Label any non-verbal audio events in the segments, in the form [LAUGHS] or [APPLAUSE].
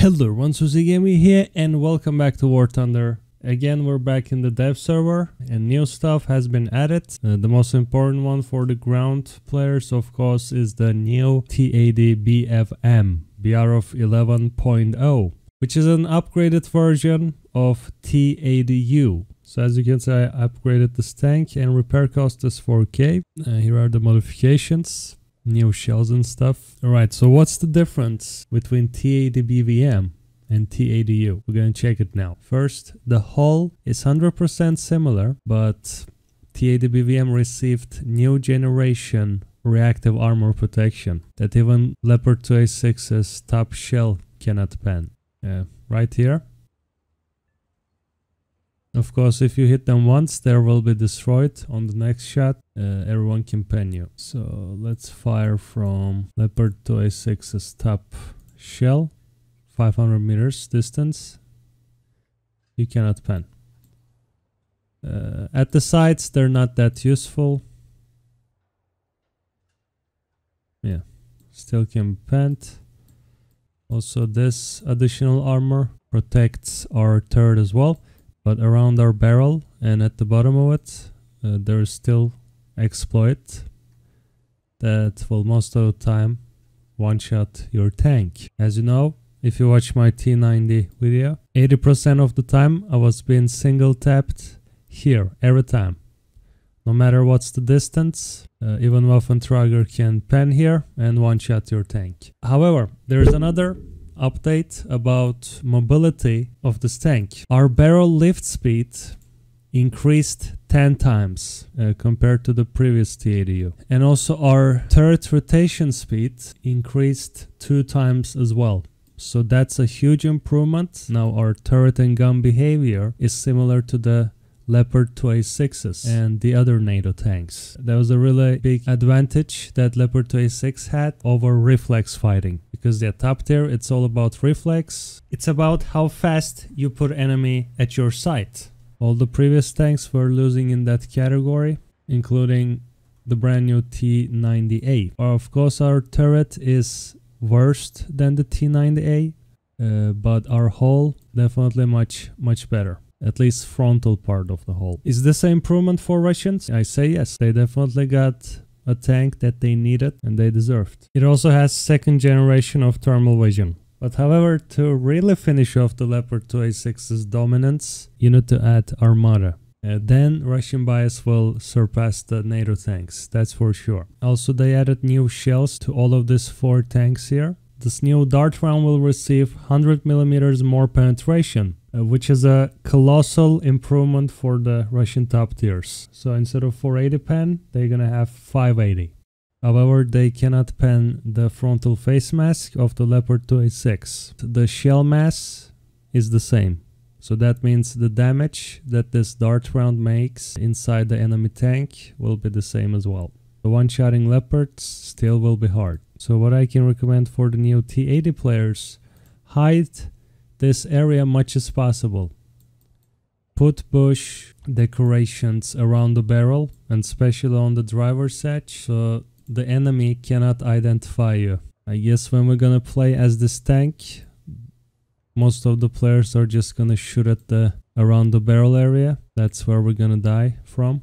Hello everyone, Gaming here and welcome back to War Thunder. Again, we're back in the dev server and new stuff has been added. Uh, the most important one for the ground players, of course, is the new T80 BVM BRF 11.0, which is an upgraded version of T80U. So as you can see, I upgraded this tank and repair cost is 4k. Uh, here are the modifications new shells and stuff. Alright, so what's the difference between T80 BVM and T80U? We're gonna check it now. First, the hull is 100% similar, but T80 BVM received new generation reactive armor protection that even Leopard 2A6's top shell cannot pen. Uh, right here. Of course, if you hit them once, they will be destroyed. On the next shot, uh, everyone can pen you. So let's fire from Leopard 2A6's top shell. 500 meters distance. You cannot pen. Uh, at the sides, they're not that useful. Yeah, still can pen. Also, this additional armor protects our turret as well but around our barrel and at the bottom of it uh, there is still exploit that will most of the time one shot your tank. As you know, if you watch my T90 video, 80% of the time I was being single tapped here every time. No matter what's the distance, uh, even Waffentrager can pen here and one shot your tank. However, there is another update about mobility of this tank. Our barrel lift speed increased 10 times uh, compared to the previous T80U. And also our turret rotation speed increased 2 times as well. So that's a huge improvement. Now our turret and gun behavior is similar to the Leopard 2A6s and the other NATO tanks. That was a really big advantage that Leopard 2A6 had over reflex fighting because they're top tier, it's all about reflex. It's about how fast you put enemy at your sight. All the previous tanks were losing in that category, including the brand new T90A. Of course, our turret is worse than the T90A, uh, but our hull definitely much, much better at least frontal part of the hull. Is this an improvement for Russians? I say yes. They definitely got a tank that they needed and they deserved. It also has second generation of thermal vision. But however, to really finish off the Leopard 2A6's dominance, you need to add Armata. Uh, then Russian bias will surpass the NATO tanks, that's for sure. Also they added new shells to all of these four tanks here. This new dart round will receive 100mm more penetration, uh, which is a colossal improvement for the Russian top tiers. So instead of 480 pen, they're gonna have 580. However, they cannot pen the frontal face mask of the Leopard 2A6. The shell mass is the same. So that means the damage that this dart round makes inside the enemy tank will be the same as well. The one-shotting Leopards still will be hard. So what I can recommend for the new T80 players, hide this area much as possible. Put bush decorations around the barrel and especially on the driver's edge so the enemy cannot identify you. I guess when we're gonna play as this tank, most of the players are just gonna shoot at the around the barrel area. That's where we're gonna die from.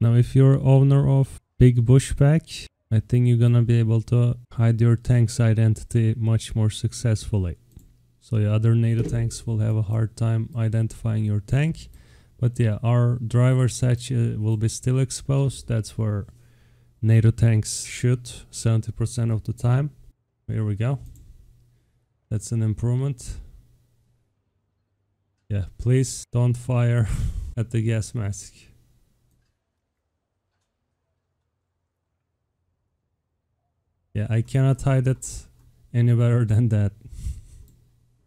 Now if you're owner of big bush pack, I think you're gonna be able to hide your tank's identity much more successfully. So yeah, other NATO tanks will have a hard time identifying your tank. But yeah, our driver's edge uh, will be still exposed. That's where NATO tanks shoot 70% of the time. Here we go. That's an improvement. Yeah, please don't fire [LAUGHS] at the gas mask. Yeah, I cannot hide it any better than that. [LAUGHS]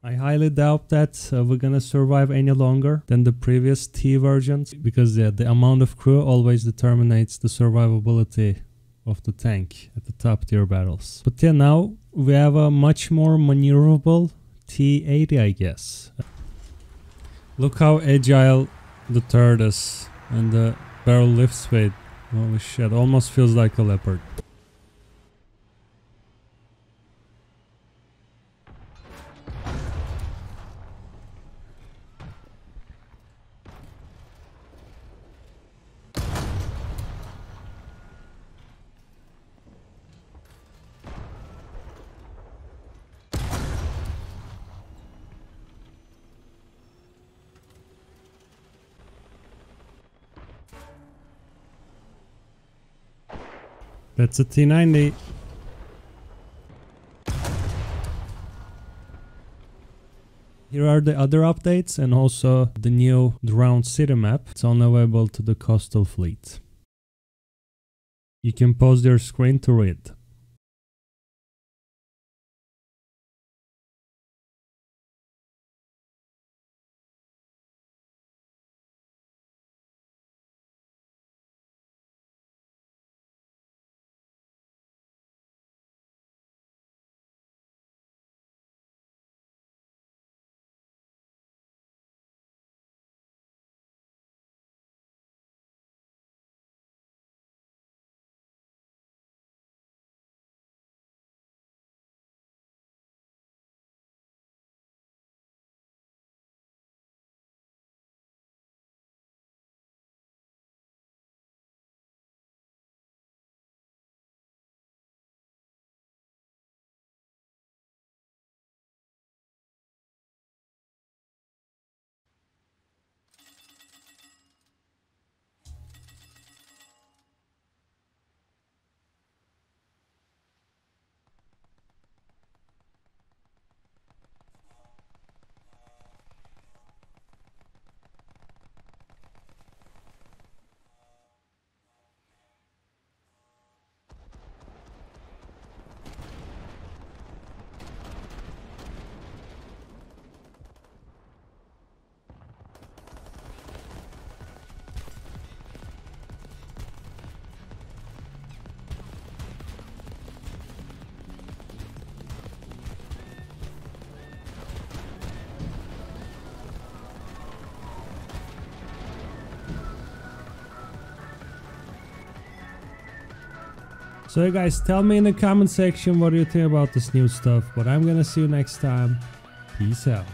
I highly doubt that uh, we're gonna survive any longer than the previous T versions because yeah, the amount of crew always determines the survivability of the tank at the top tier battles. But yeah, now we have a much more maneuverable T80 I guess. Look how agile the turret is and the barrel lift speed. Holy shit, almost feels like a leopard. That's a T90. Here are the other updates and also the new Drowned City map. It's only available to the coastal fleet. You can pause your screen to read. So you guys tell me in the comment section what you think about this new stuff. But I'm gonna see you next time. Peace out.